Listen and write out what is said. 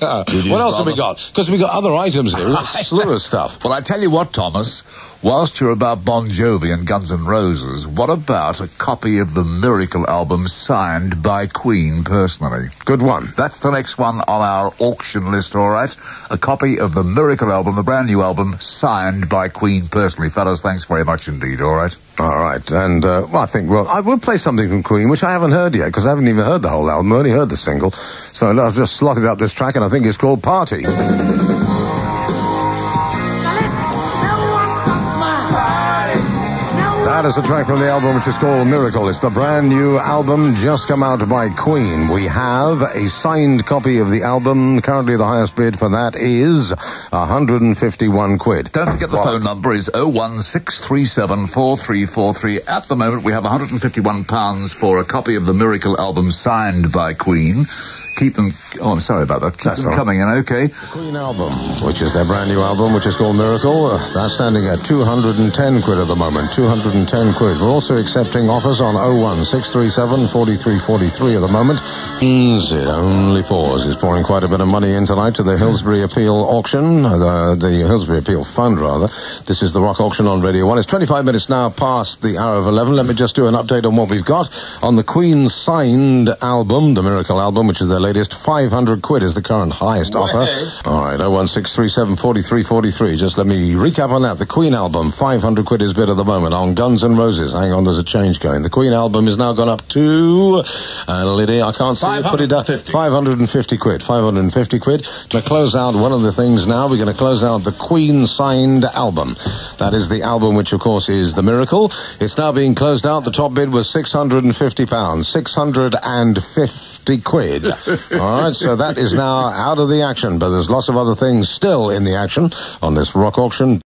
what else have we got? Because we've got other items here. We've got a slew of stuff. Well, I tell you what, Thomas. Whilst you're about Bon Jovi and Guns N' Roses, what about a copy of the Miracle album signed by Queen personally? Good one. That's the next one on our auction list, all right? A copy of the Miracle album, the brand new album, signed by Queen personally. Fellas, thanks very much indeed, all right? All right, and uh, well, I think well, I will play something from Queen, which I haven't heard yet because I haven't even heard the whole album. I only heard the single, so I've just slotted up this track, and I think it's called Party. That is a track from the album which is called Miracle. It's the brand new album just come out by Queen. We have a signed copy of the album. Currently, the highest bid for that is 151 quid. Don't forget the What? phone number is 016374343. At the moment, we have 151 pounds for a copy of the Miracle album signed by Queen. Keep them. Oh, I'm sorry about that. Keep That's them all right. coming in, okay? Queen album, which is their brand new album, which is called Miracle. Uh, that's standing at 210 quid at the moment. 210 quid. We're also accepting offers on 01637 4343 at the moment. It only pours. It's pouring quite a bit of money in tonight to the Hillsborough Appeal auction, uh, the, the Hillsborough Appeal Fund, rather. This is the Rock Auction on Radio 1. It's 25 minutes now past the hour of 11. Let me just do an update on what we've got. On the Queen signed album, the Miracle album, which is their latest 500 quid is the current highest Way. offer. All right, 01637 43 Just let me recap on that. The Queen album, 500 quid is bid at the moment on Guns N' Roses. Hang on, there's a change going. The Queen album has now gone up to, uh, Liddy, I can't see it, put it down. 550 quid, 550 quid. To close out one of the things now, we're going to close out the Queen signed album. That is the album which, of course, is The Miracle. It's now being closed out. The top bid was £650. 650 quid. All right, so that is now out of the action, but there's lots of other things still in the action on this rock auction.